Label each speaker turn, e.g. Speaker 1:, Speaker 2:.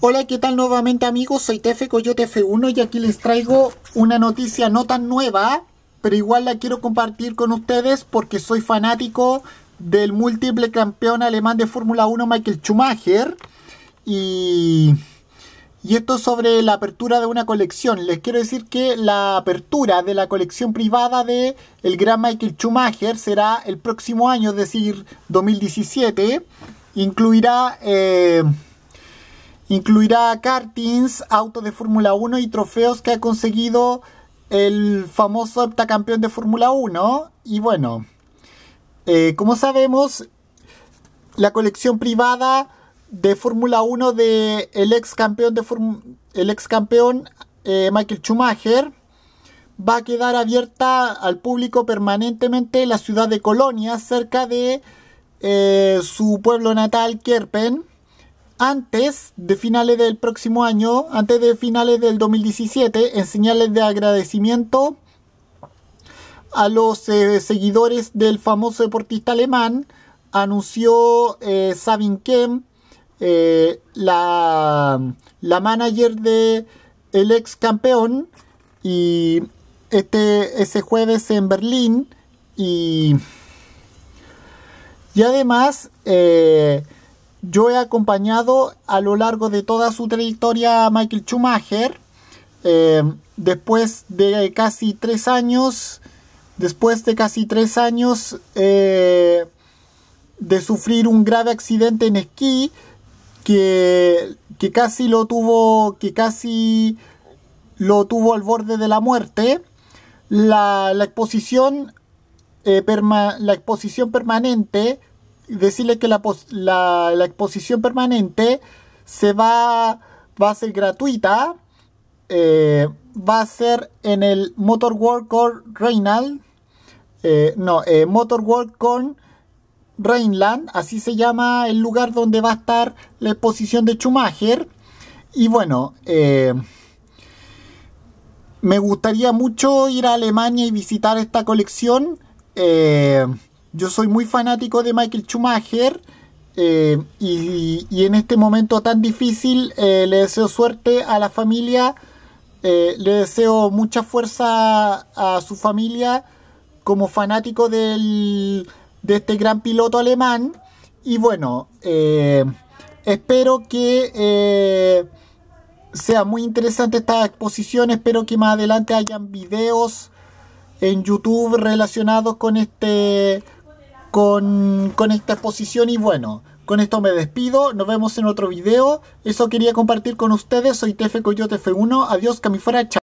Speaker 1: Hola, ¿qué tal nuevamente amigos? Soy Tefe Coyote F1 y aquí les traigo una noticia no tan nueva, pero igual la quiero compartir con ustedes porque soy fanático del múltiple campeón alemán de Fórmula 1 Michael Schumacher y, y esto sobre la apertura de una colección. Les quiero decir que la apertura de la colección privada de el gran Michael Schumacher será el próximo año, es decir, 2017. Incluirá... Eh, Incluirá kartings, autos de Fórmula 1 y trofeos que ha conseguido el famoso heptacampeón de Fórmula 1. Y bueno, eh, como sabemos, la colección privada de Fórmula 1 de ex campeón de el ex campeón eh, Michael Schumacher va a quedar abierta al público permanentemente en la ciudad de Colonia, cerca de eh, su pueblo natal, Kerpen antes de finales del próximo año, antes de finales del 2017, en señales de agradecimiento a los eh, seguidores del famoso deportista alemán, anunció eh, Sabin Kem, eh, la, la, manager de ex campeón, y este ese jueves en Berlín y, y además eh, yo he acompañado a lo largo de toda su trayectoria a Michael Schumacher. Eh, después de casi tres años, después de casi tres años eh, de sufrir un grave accidente en esquí, que, que casi lo tuvo, que casi lo tuvo al borde de la muerte. La, la exposición, eh, la exposición permanente decirle que la, la, exposición permanente se va, a ser gratuita. Eh, va a ser en el Motor World Con Rheinland. Eh, no, eh, Motor World Con Rheinland. Así se llama el lugar donde va a estar la exposición de Schumacher. Y bueno, me gustaría mucho ir a Alemania y visitar esta colección. Yo soy muy fanático de Michael Schumacher eh, y, en este momento tan difícil eh, le deseo suerte a la familia, eh, le deseo mucha fuerza a su familia como fanático de este gran piloto alemán. Y bueno, espero que sea muy interesante esta exposición, espero que más adelante hayan videos en YouTube relacionados con este con, esta exposición y bueno, con esto me despido, nos vemos en otro video, eso quería compartir con ustedes, soy Tefe Coyote F1, adiós, que fuera, chao.